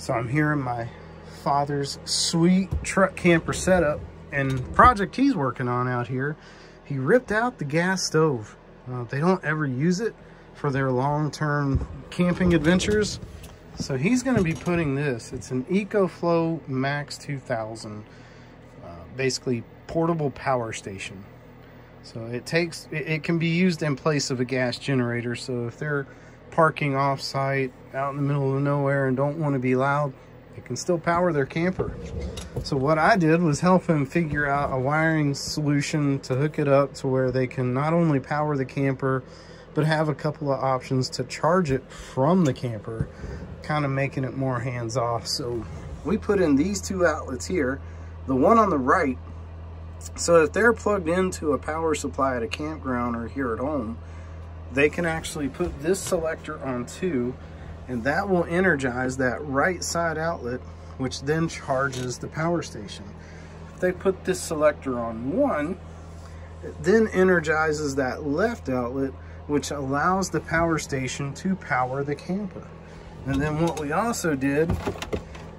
So I'm here in my father's sweet truck camper setup and project he's working on out here. He ripped out the gas stove. Uh, they don't ever use it for their long-term camping adventures. So he's gonna be putting this, it's an EcoFlow Max 2000, uh, basically portable power station. So it takes, it, it can be used in place of a gas generator. So if they're parking off site out in the middle of nowhere and don't want to be loud, they can still power their camper. So what I did was help him figure out a wiring solution to hook it up to where they can not only power the camper, but have a couple of options to charge it from the camper, kind of making it more hands off. So we put in these two outlets here. The one on the right, so if they're plugged into a power supply at a campground or here at home, they can actually put this selector on two and that will energize that right side outlet which then charges the power station. If they put this selector on one, it then energizes that left outlet which allows the power station to power the camper. And then what we also did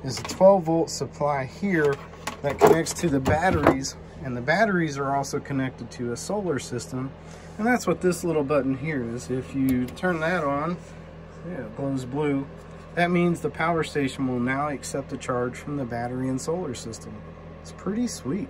is a 12 volt supply here that connects to the batteries and the batteries are also connected to a solar system and that's what this little button here is. If you turn that on, yeah, it glows blue. That means the power station will now accept a charge from the battery and solar system. It's pretty sweet.